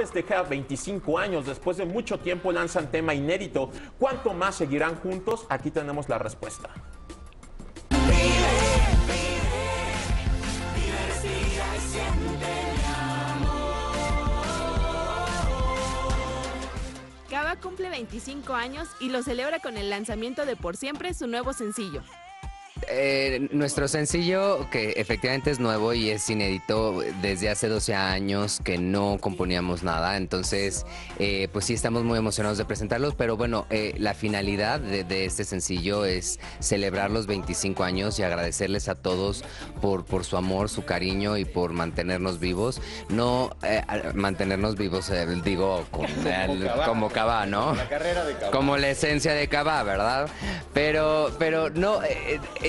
Festeja 25 años, después de mucho tiempo lanzan tema inédito. ¿Cuánto más seguirán juntos? Aquí tenemos la respuesta. Cava cumple 25 años y lo celebra con el lanzamiento de Por Siempre, su nuevo sencillo. Eh, nuestro sencillo, que efectivamente es nuevo y es inédito desde hace 12 años que no componíamos nada, entonces eh, pues sí estamos muy emocionados de presentarlos, pero bueno, eh, la finalidad de, este sencillo es celebrar los 25 años y agradecerles a todos por, por su amor, su cariño y por mantenernos vivos, no mantenernos vivos, digo, como, Cava, ¿no? La carrera de Cava. Como la esencia de Cava, ¿verdad? Pero, pero no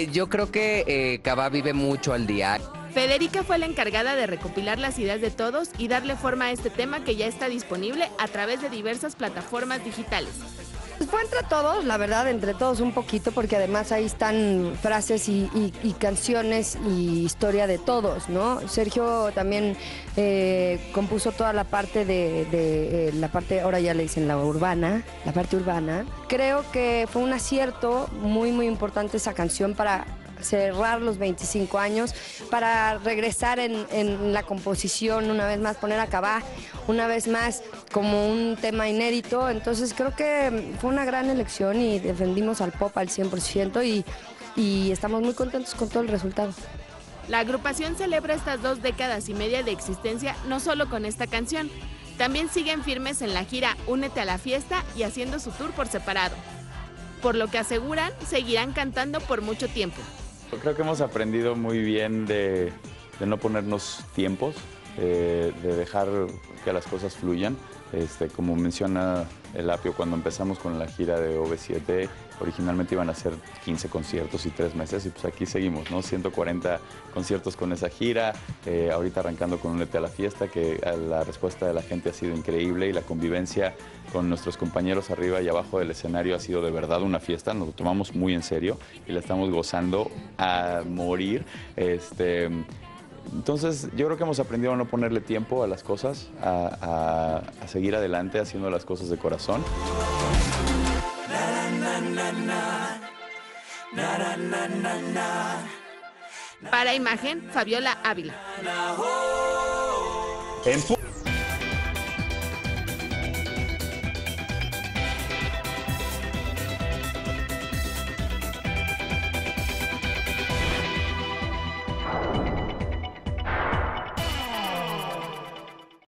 yo creo que eh, Cava vive mucho al día. Federica fue la encargada de recopilar las ideas de todos y darle forma a este tema que ya está disponible a través de diversas plataformas digitales. Pues fue entre todos, la verdad, entre todos un poquito, porque además ahí están frases y, canciones y historia de todos, ¿no? Sergio también eh, compuso toda la parte de, eh, la parte, ahora ya le dicen la urbana, la parte urbana. Creo que fue un acierto muy, muy importante esa canción para cerrar los 25 años, para regresar en, la composición una vez más, poner a Cabá una vez más como un tema inédito. Entonces creo que fue una gran elección y defendimos al pop al 100% y, y estamos muy contentos con todo el resultado. La agrupación celebra estas dos décadas y media de existencia no solo con esta canción, también siguen firmes en la gira Únete a la fiesta y haciendo su tour por separado. Por lo que aseguran, seguirán cantando por mucho tiempo. Creo que hemos aprendido muy bien de, no ponernos tiempos, eh, de dejar que las cosas fluyan. Este, como menciona el Apio, cuando empezamos con la gira de OV7, originalmente iban a ser 15 conciertos y 3 meses y pues aquí seguimos, ¿no? 140 conciertos con esa gira, eh, ahorita arrancando con un ET a la fiesta, que la respuesta de la gente ha sido increíble y la convivencia con nuestros compañeros arriba y abajo del escenario ha sido de verdad una fiesta, nos lo tomamos muy en serio y la estamos gozando a morir. Este, entonces, yo creo que hemos aprendido a no ponerle tiempo a las cosas, a, seguir adelante haciendo las cosas de corazón. Para imagen, Fabiola Ávila.